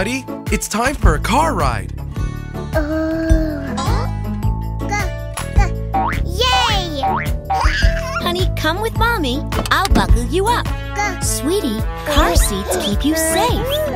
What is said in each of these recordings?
buddy. It's time for a car ride. Yay! Honey, come with mommy. I'll buckle you up. Sweetie, car seats keep you safe.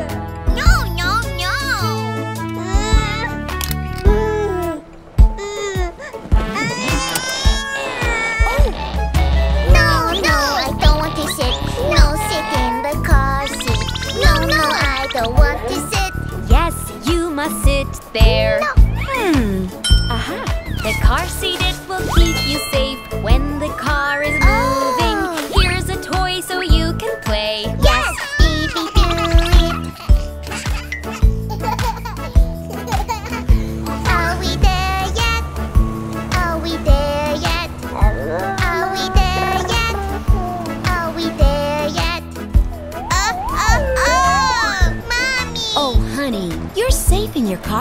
Must sit there. Hmm. Aha! The car seat it will keep you safe when the car is moving. Oh. Here's a toy so you can play.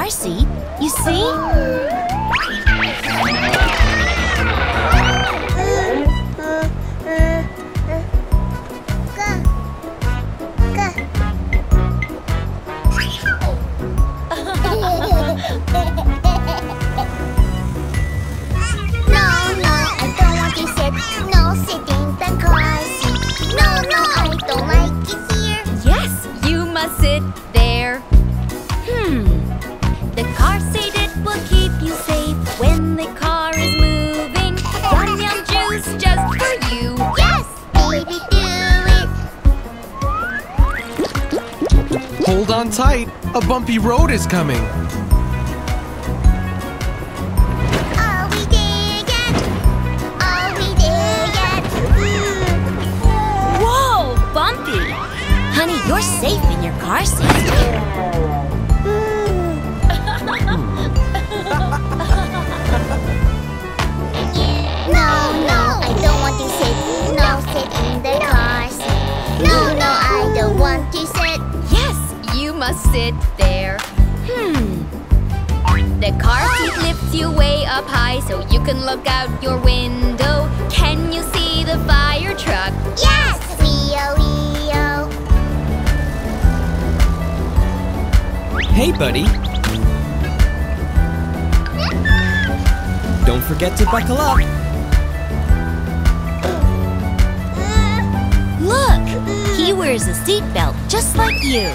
Seat. You see? A bumpy road is coming. Are we there yet? Are we there yet? Whoa, bumpy. Honey, you're safe in your car seat. Sit there. Hmm. The car seat lifts you way up high so you can look out your window. Can you see the fire truck? Yes, wee-oh, wee-oh. Hey, buddy. Don't forget to buckle up. Look, he wears a seatbelt just like you.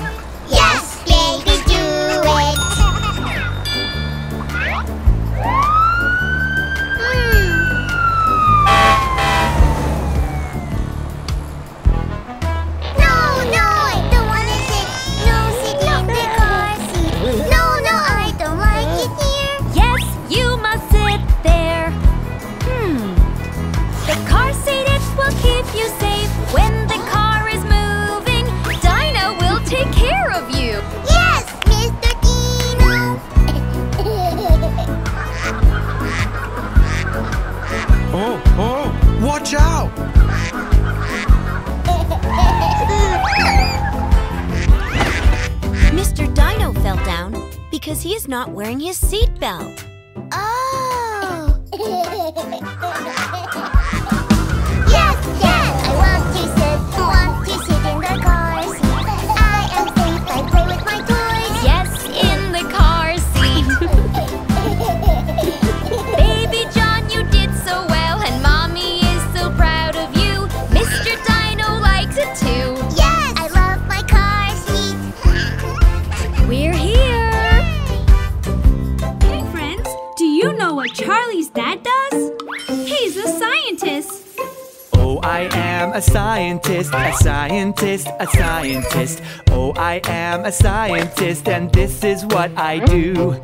Because he is not wearing his seatbelt. A scientist, a scientist, a scientist. Oh, I am a scientist, and this is what I do.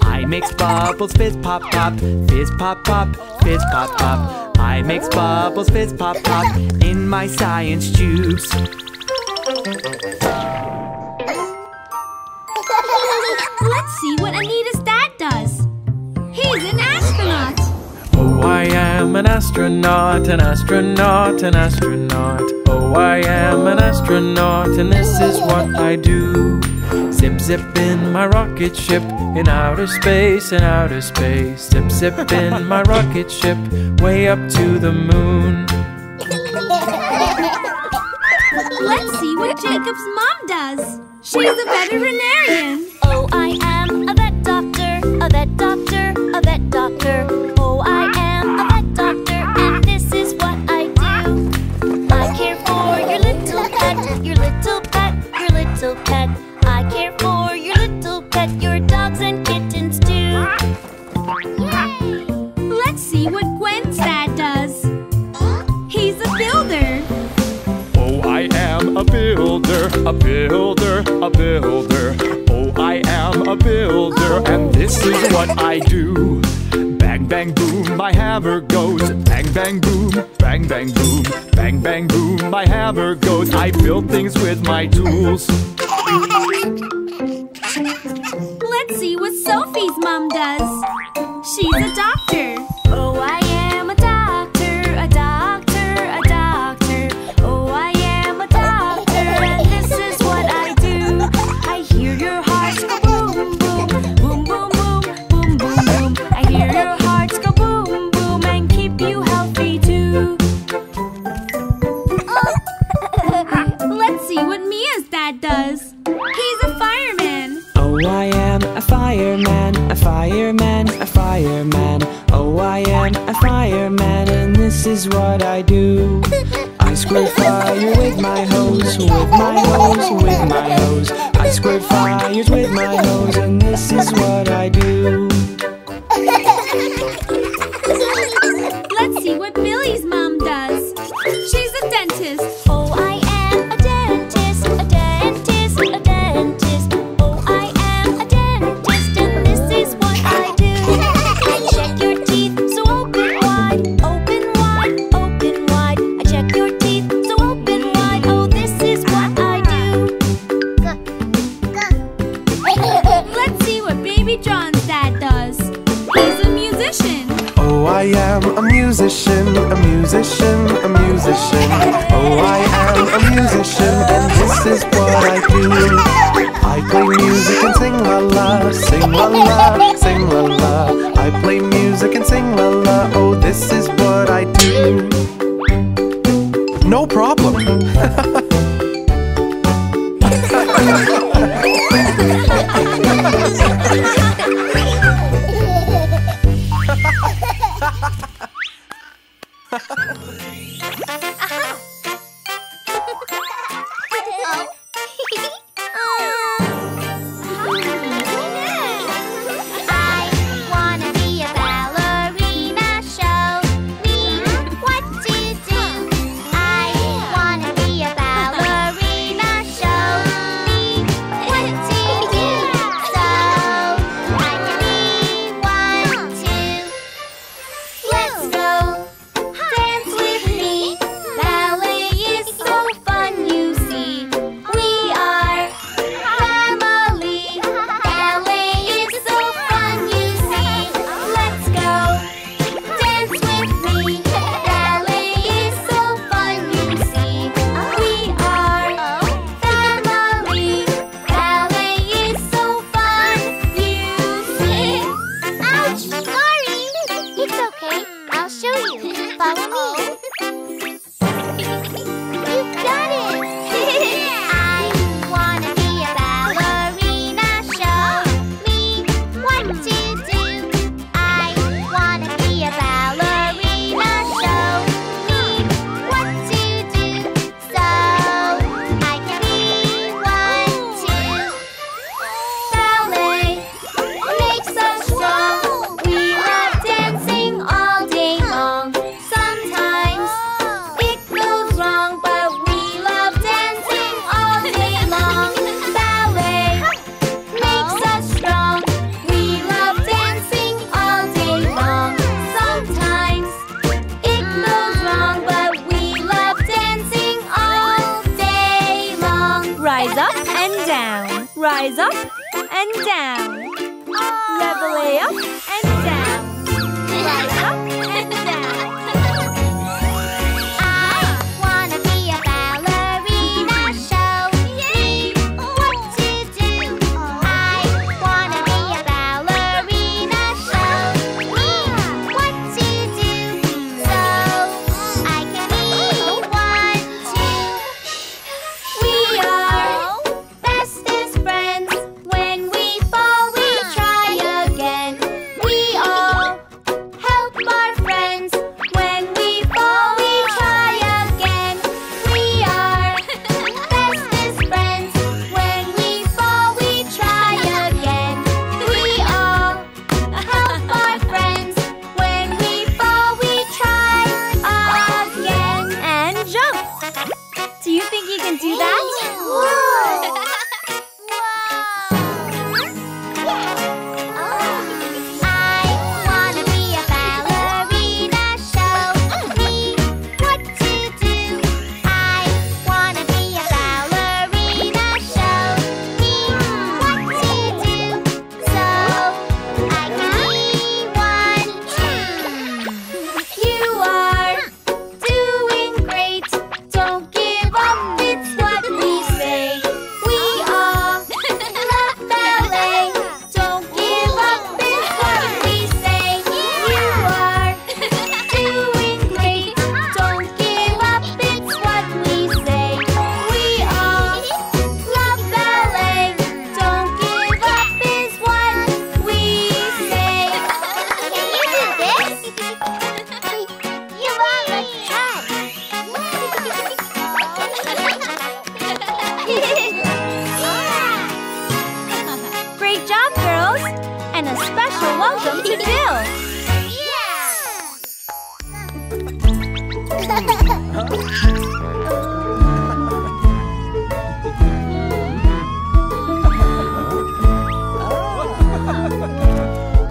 I mix bubbles, fizz pop pop, fizz pop pop, fizz pop pop. I mix bubbles, fizz pop pop in my science tubes. Let's see what Anita's dad does. He's an. Oh, I am an astronaut, an astronaut, an astronaut. Oh, I am an astronaut, and this is what I do. Zip, zip in my rocket ship, in outer space, in outer space. Zip, zip in my rocket ship, way up to the moon. Let's see what Jacob's mom does. She's a veterinarian. Oh, I am a vet doctor, a vet doctor. builder, a builder, a builder. Oh, I am a builder, and this is what I do. Bang, bang, boom, my hammer goes. Bang, bang, boom, bang, bang, boom. Bang, bang, boom, my hammer goes. I build things with my tools. Let's see what Sophie's mom does. She's a doctor.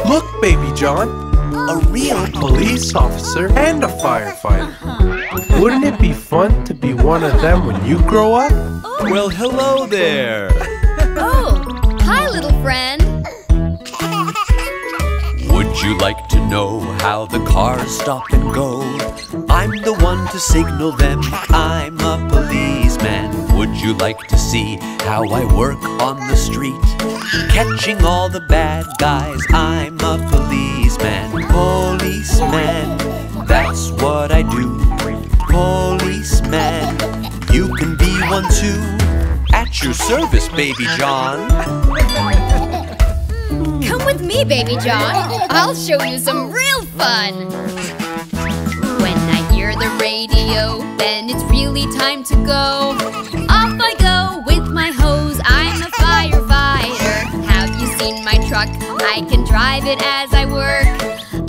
Look, Baby John, a real police officer and a firefighter. Wouldn't it be fun to be one of them when you grow up? Well, hello there. Oh, hi, little friend. Would you like to know how the cars stop and go? I'm the one to signal them. I'm a policeman. Would you like to see how I work on the street? Catching all the bad guys. I'm a policeman. Policeman. That's what I do. Policeman. You can be one too. At your service, baby John. Come with me, baby John. I'll show you some real fun. When I hear the radio, then it's really time to go. Seen my truck? I can drive it as I work.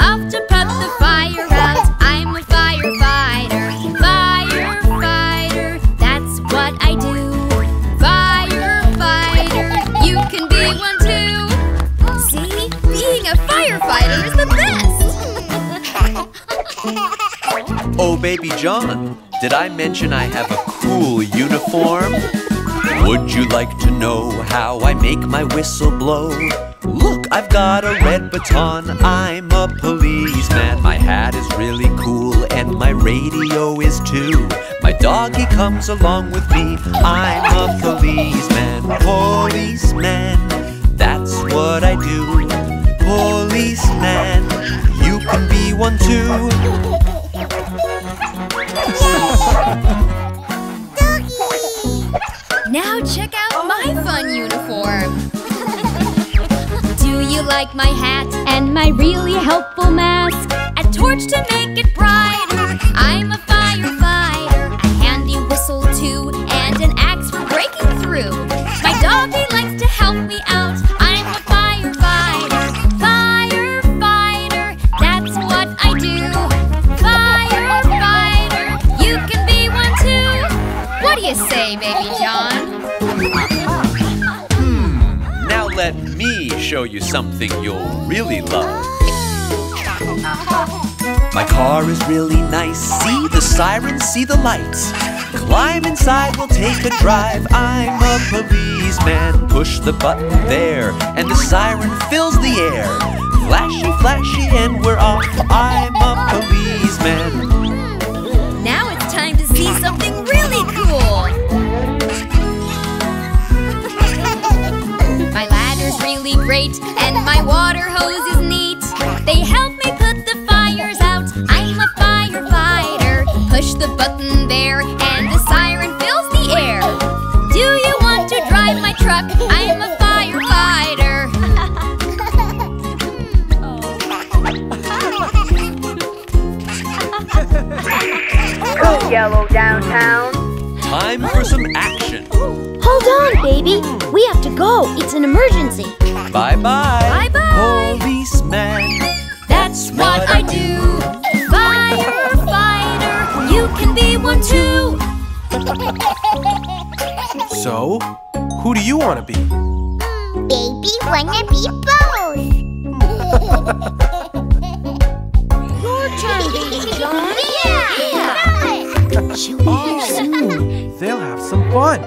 Off to put the fire out. I'm a firefighter. Firefighter. That's what I do. Firefighter. You can be one too. See? Being a firefighter is the best! Oh, baby John, did I mention I have a cool uniform? Would you like to know how I make my whistle blow? Look, I've got a red baton, I'm a policeman. My hat is really cool and my radio is too. My doggy comes along with me, I'm a policeman. Policeman, that's what I do. Policeman, you can be one too. Now check out my fun uniform! Do you like my hat and my really helpful mask? A torch to make it brighter. I'm a firefighter. A handy whistle too, and an axe for breaking through. My doggy likes to help me out. I'm a firefighter. Firefighter, that's what I do. Firefighter, you can be one too. What do you say, baby show you something you'll really love. My car is really nice. See the sirens, see the lights. Climb inside, we'll take a drive. I'm a policeman. Push the button there, and the siren fills the air. Flashy, flashy, and we're off. I'm a policeman. Now it's time to see something really cool. Great, and my water hose is neat. They help me put the fires out. I'm a firefighter. Push the button there, and the siren fills the air. Do you want to drive my truck? I'm a firefighter. Go yellow downtown. Time for some action. Hold on, baby. We have to go. It's an emergency. Bye bye. Bye-bye. Policeman. That's what I do. Firefighter, you can be one too. So, who do you want to be? Baby wanna be both. Your turn, baby John. Yeah. She'll soon. They'll have some fun.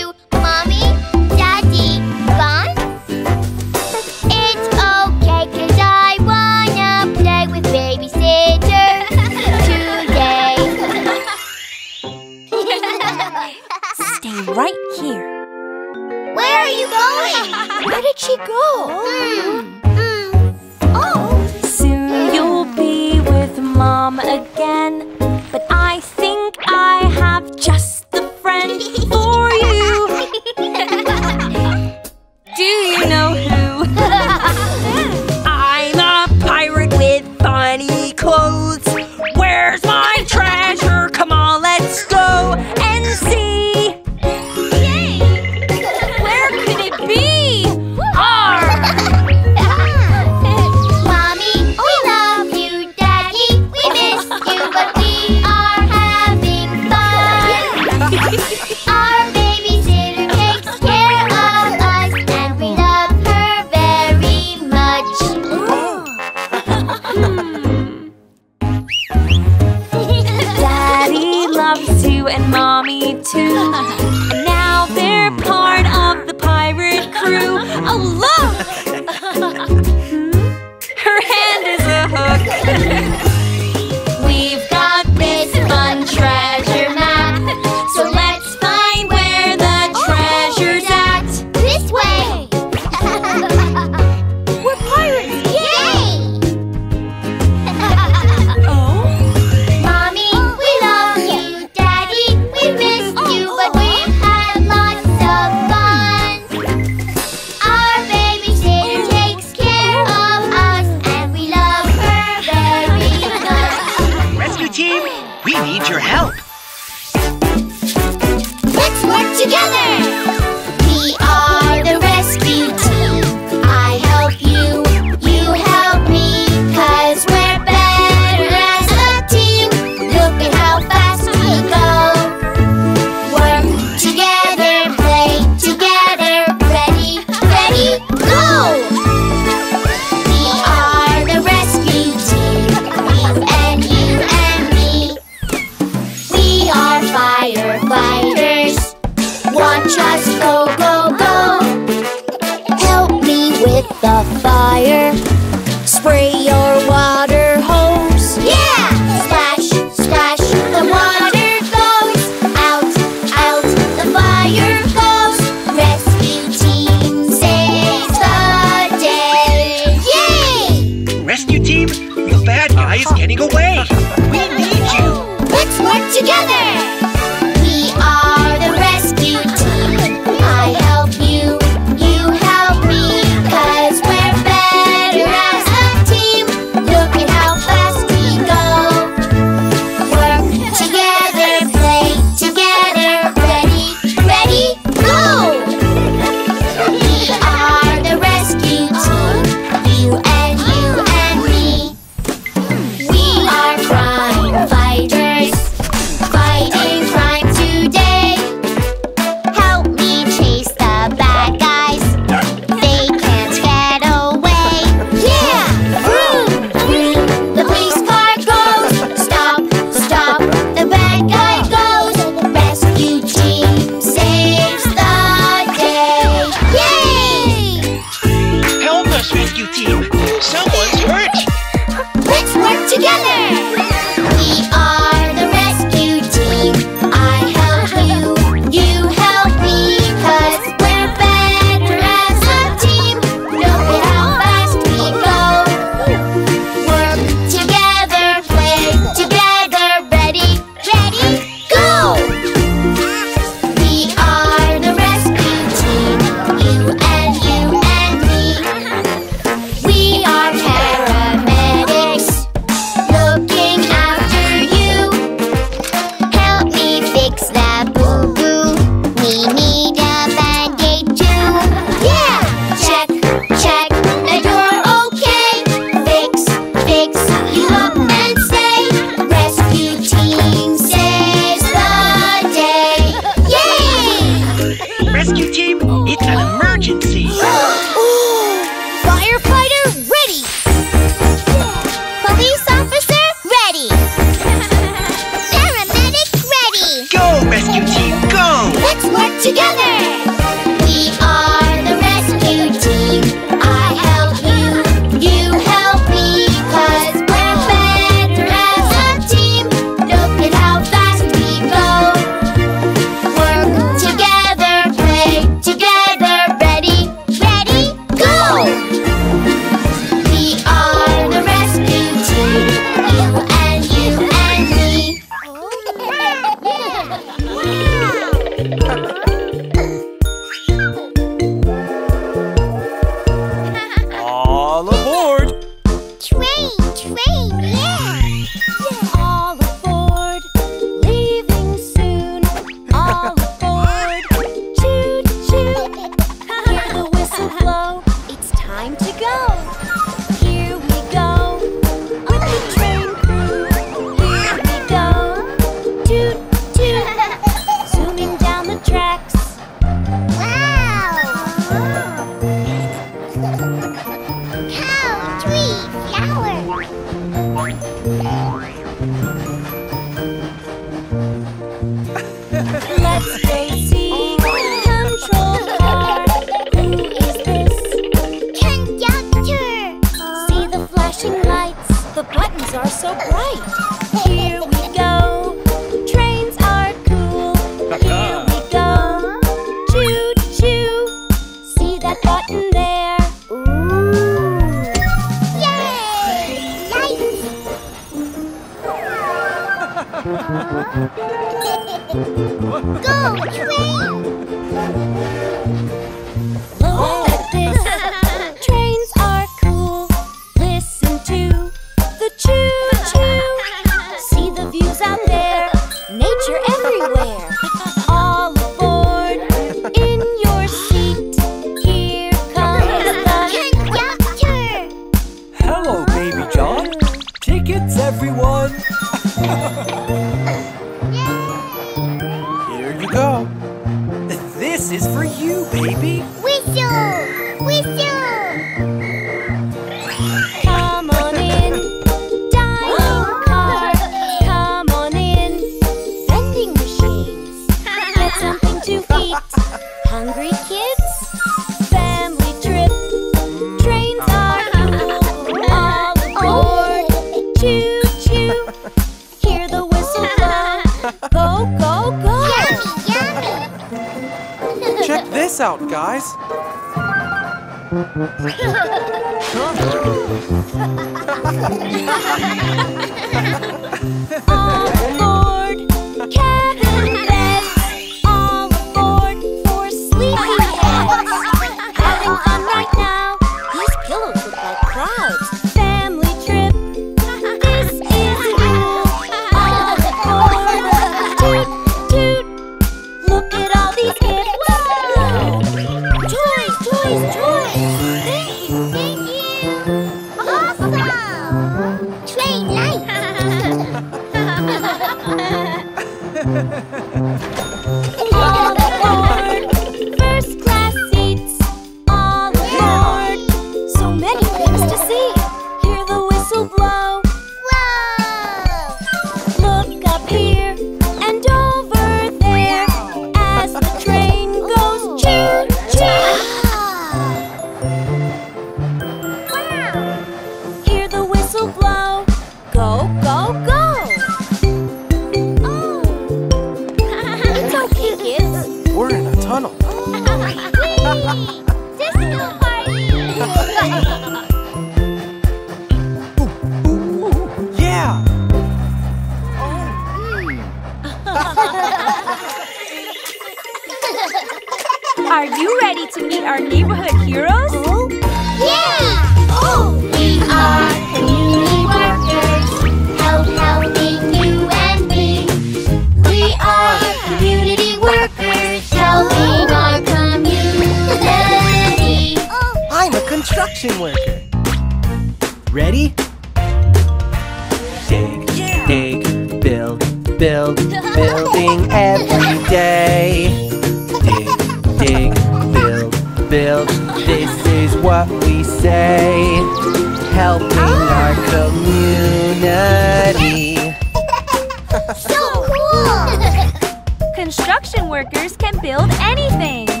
Can build anything.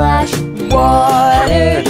Splash, water.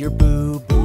Your boo boo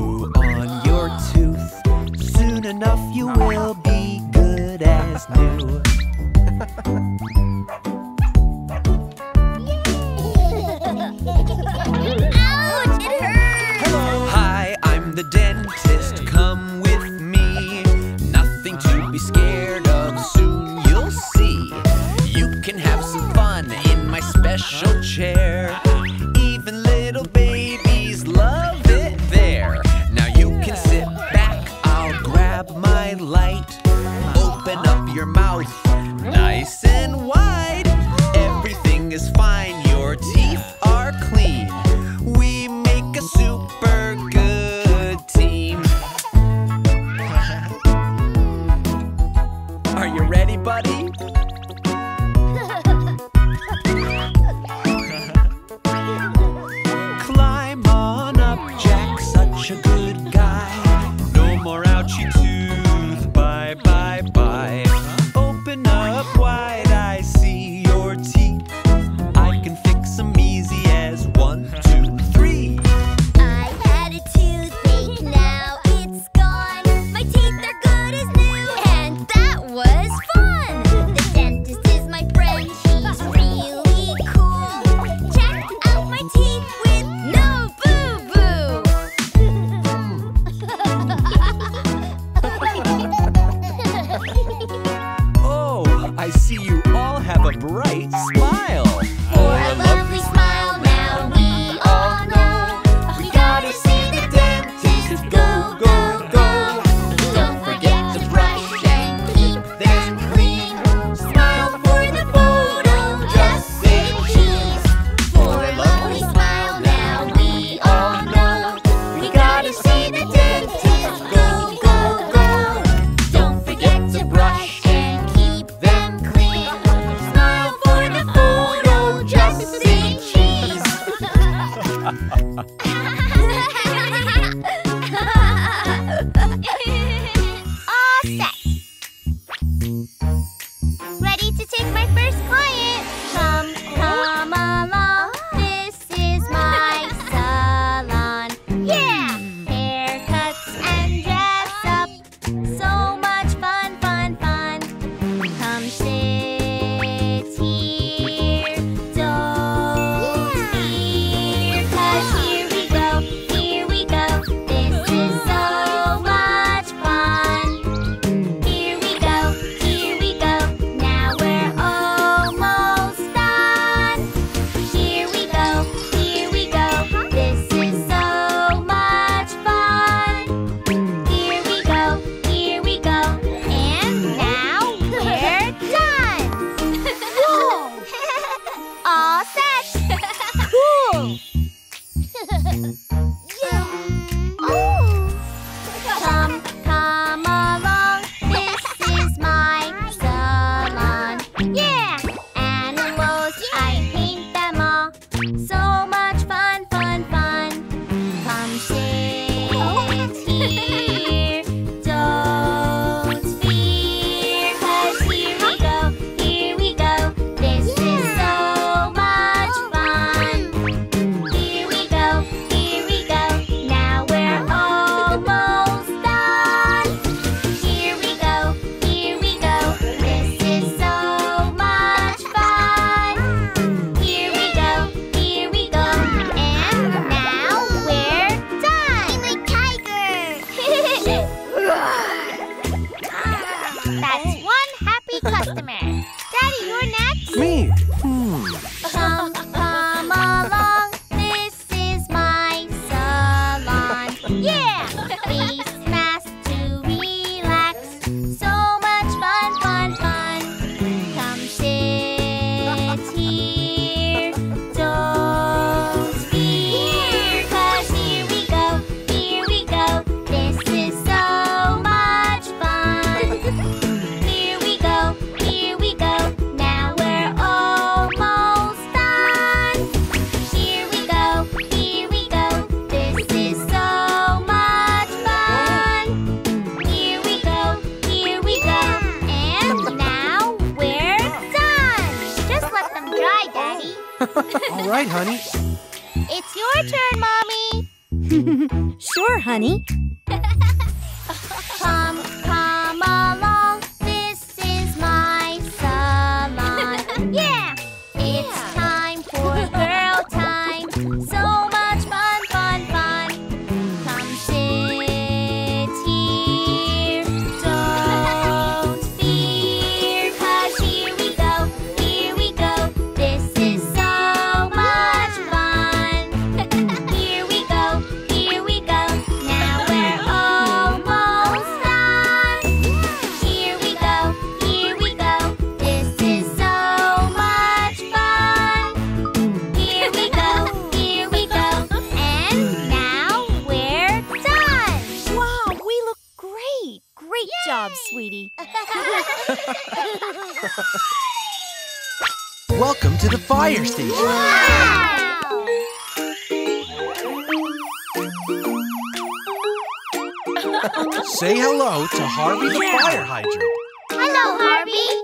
Say hello to Harvey the fire hydrant. Hello, Harvey.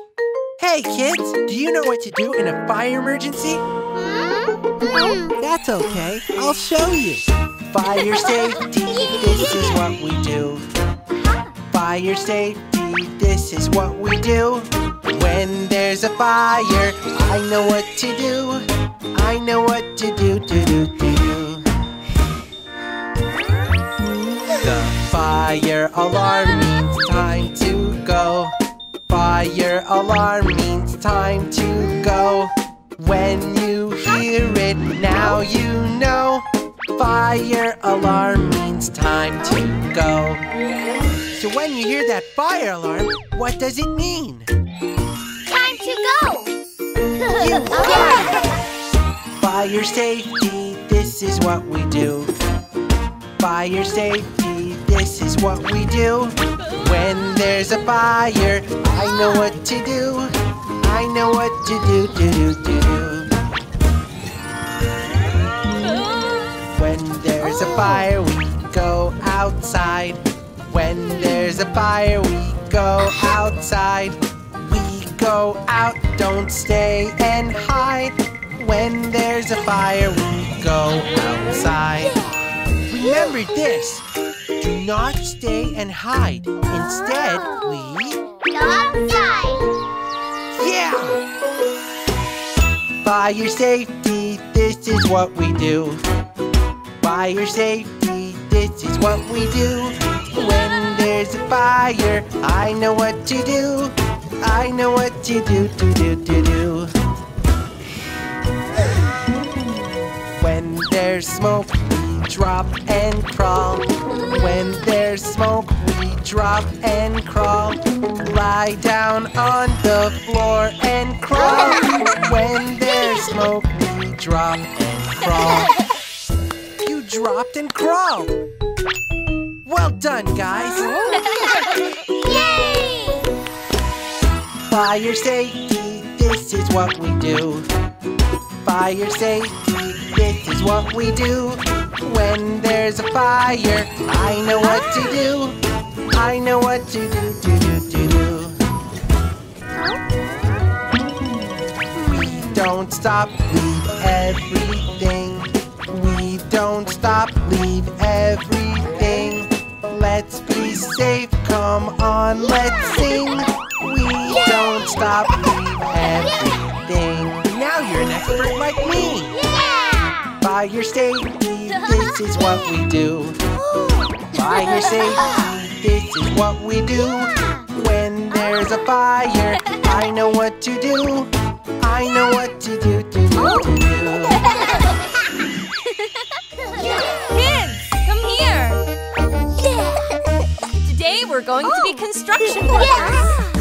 Hey kids, do you know what to do in a fire emergency? Hmm? That's okay, I'll show you. Fire safety, this is what we do. Fire safety, this is what we do. When there's a fire, I know what to do. I know what to do, do, do, do, fire alarm means time to go. Fire alarm means time to go. When you hear it, now you know. Fire alarm means time to go. So when you hear that fire alarm, what does it mean? Time to go. You Fire safety, this is what we do. Fire safety, this is what we do. When there's a fire, I know what to do. I know what to do, do, do, do. When there's a fire, we go outside. When there's a fire, we go outside. We go out, don't stay and hide. When there's a fire, we go outside. Remember this do not stay and hide. Instead, we. Outside. Yeah! Fire safety, this is what we do. Fire safety, this is what we do. When there's a fire, I know what to do. I know what to do, do, do, do, do. When there's smoke, drop and crawl. When there's smoke, we drop and crawl. Lie down on the floor and crawl. When there's smoke, we drop and crawl. You dropped and crawled. Well done, guys. Yay! Fire safety, this is what we do. Fire safety, this is what we do. When there's a fire, I know what to do. I know what to do, do, do, do, do. We don't stop, leave everything. We don't stop, leave everything. Let's be safe, come on, let's sing. We don't stop, leave everything. Now you're an expert like me. Yeah! Fire safety, this is what we do. Fire safety, this is what we do. When there's a fire, I know what to do. I know what to do, do, do, do, do. Kids, come here. Today we're going to be oh. construction workers.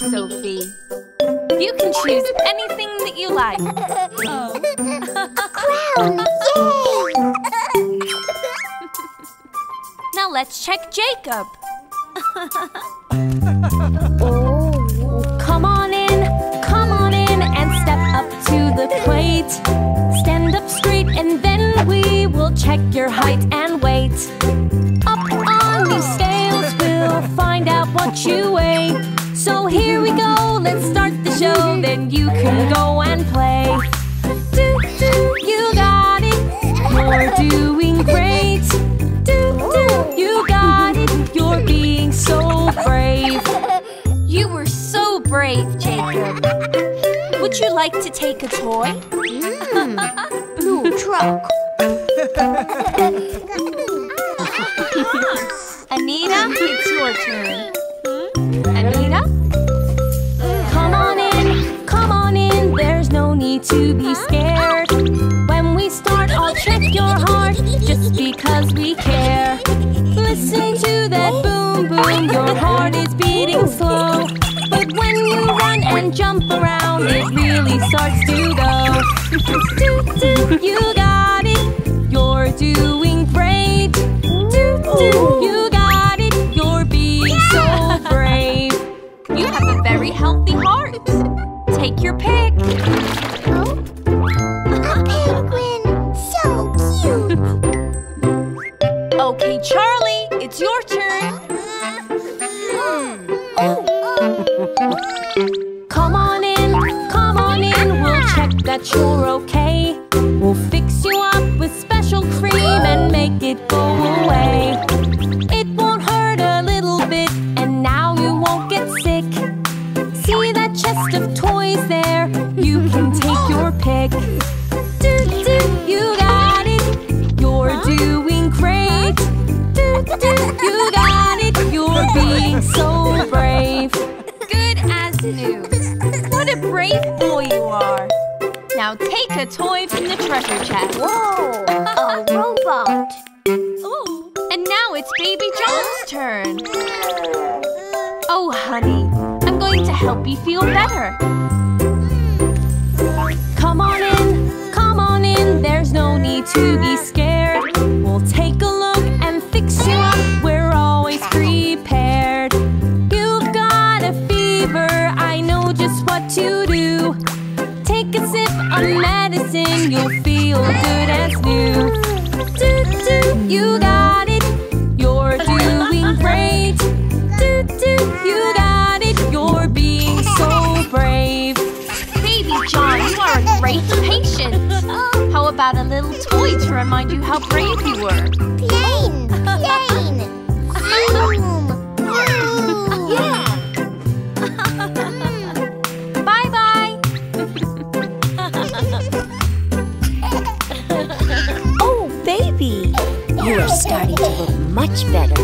Sophie. You can choose anything that you like. Oh. Crown! Yay! Now let's check Jacob. then you go and play. Do do, you got it. You're doing great. Do do, you got it. You're being so brave. You were so brave, Jacob. Would you like to take a toy? Hmm. Blue truck. It really starts to go. Do, do, you got it. You're doing great. Do, do, you got it. You're being so brave. You have a very healthy heart. Take your pick. Oh, a penguin! So cute! Okay, Charlie, it's your turn. That you're okay. We'll fix you up with special cream and make it go away. Now take a toy from the treasure chest. Whoa! A robot! Ooh. And now it's Baby John's turn. Oh, honey, I'm going to help you feel better. Come on in, come on in. There's no need to be scared. How brave you were? Plane! Plane! Zoom! Zoom! Yeah. Bye bye. Oh, baby! You are starting to look much better.